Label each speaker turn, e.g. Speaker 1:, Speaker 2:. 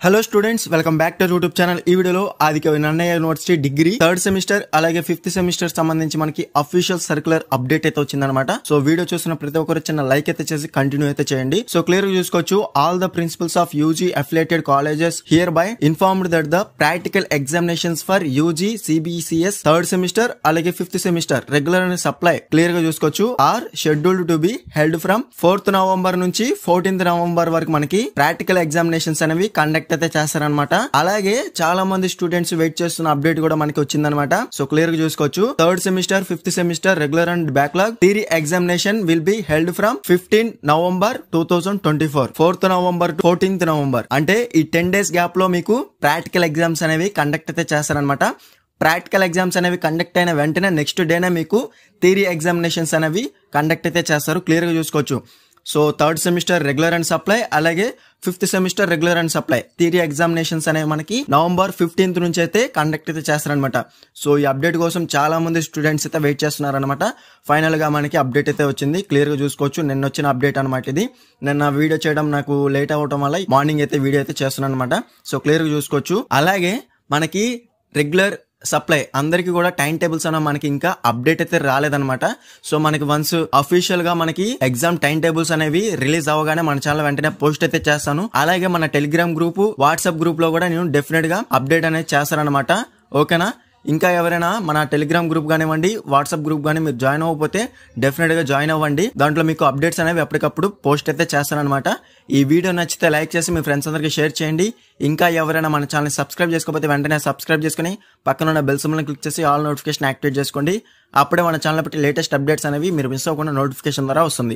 Speaker 1: Hello students welcome back to YouTube channel ఈ వీడియోలో ఆదిక Nannaya university degree third semester అలాగే fifth semester సంబంధించి మనకి అఫీషియల్ సర్కులర్ అప్డేట్ అయితే వచ్చిందనమాట సో వీడియో చూసిన ప్రతి ఒక్కరు చిన్న లైక్ అయితే చేసి కంటిన్యూ అయితే చేయండి. సో క్లియర్గా చూసుకోవచ్చు all the principals of UG affiliated colleges here by informed that the practical examinations for UG CBCS third semester అలాగే fifth semester regular and supply క్లియర్గా చూసుకోవచ్చు are scheduled to be held from fourth November నుంచి fourteenth November వరకు మనకి practical examinations అనేవి conduct అయితే చేస్తారనమాట అలాగే చాలా మంది స్టూడెంట్స్ వెయిట్ చేస్తున్న అప్డేట్ కూడా మనకి వచ్చిందనమాట సో క్లియర్గా చూసుకోవచ్చు. Third semester fifth semester regular and backlog theory examination will be held from fifteen November two thousand twenty four fourth November fourteenth November అంటే ఈ టెన్ డేస్ గ్యాప్లో మీకు ప్రాక్టికల్ ఎగ్జామ్స్ అనేవి కండక్ట్ అయితే చేస్తారనమాట ప్రాక్టికల్ ఎగ్జామ్స్ అనేవి కండక్ట్ అయిన వెంటనే నెక్స్ట్ డేనే మీకు థియరీ ఎగ్జామినేషన్స్ అనేవి కండక్ట్ అయితే చేస్తారు. క్లియర్గా చూసుకోవచ్చు. So third semester regular and supply అలాగే fifth semester regular and supply. Theory examinations అనేవి మనకి నవంబర్ ఫిఫ్టీన్త్ నుంచి అయితే కండక్ట్ అయితే చేస్తారనమాట సో ఈ అప్డేట్ కోసం చాలా మంది స్టూడెంట్స్ అయితే వెయిట్ చేస్తున్నారనమాట ఫైనల్గా మనకి అప్డేట్ అయితే వచ్చింది. క్లియర్గా చూసుకోవచ్చు. నిన్న వచ్చిన అప్డేట్ అనమాట ఇది. నిన్న వీడియో చేయడం నాకు లేట్ అవ్వడం వల్ల మార్నింగ్ అయితే వీడియో అయితే చేస్తున్నాను అనమాట సో క్లియర్గా చూసుకోవచ్చు. అలాగే మనకి రెగ్యులర్ సప్లై. అందరికి కూడా టైం టేబుల్స్ అన్న మనకి ఇంకా అప్డేట్ అయితే రాలేదనమాట సో మనకి వన్స్ అఫీషియల్గా మనకి ఎగ్జామ్ టైం టేబుల్స్ అనేవి రిలీజ్ అవ్వగానే మన ఛానల్ వెంటనే పోస్ట్ అయితే చేస్తాను. అలాగే మన టెలిగ్రామ్ గ్రూప్ వాట్సాప్ గ్రూప్లో కూడా నేను డెఫినెట్గా అప్డేట్ అనేది చేస్తానన్నమాట. ఓకేనా? ఇంకా ఎవరైనా మన టెలిగ్రామ్ గ్రూప్ కానివ్వండి వాట్సాప్ గ్రూప్ కానీ మీరు జాయిన్ అవ్వకపోతే డెఫినెట్గా జాయిన్ అవ్వండి. దాంట్లో మీకు అప్డేట్స్ అనేవి ఎప్పటికప్పుడు పోస్ట్ అయితే చేస్తానన్నమాట. ఈ వీడియో నచ్చితే లైక్ చేసి మీ ఫ్రెండ్స్ అందరికీ షేర్ చేయండి. ఇంకా ఎవరైనా మన ఛానల్ సబ్స్క్రైబ్ చేసుకోకపోతే వెంటనే సబ్స్క్రైబ్ చేసుకుని పక్కన ఉన్న బెల్ సింబల్ని క్లిక్ చేసి ఆల్ నోటిఫికేషన్ యాక్టివేట్ చేసుకోండి. అప్పుడే మన ఛానల్ బట్టి లేటెస్ట్ అప్డేట్స్ అనేవి మీరు మిస్ అవ్వకుండా నోటిఫికేషన్ ద్వారా వస్తుంది.